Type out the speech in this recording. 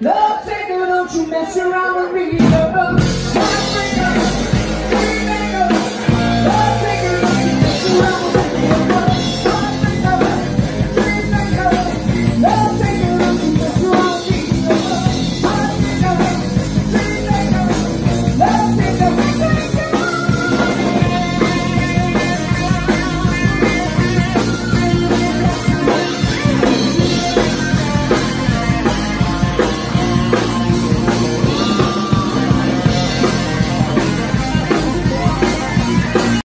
Love, take a little you mess around with me.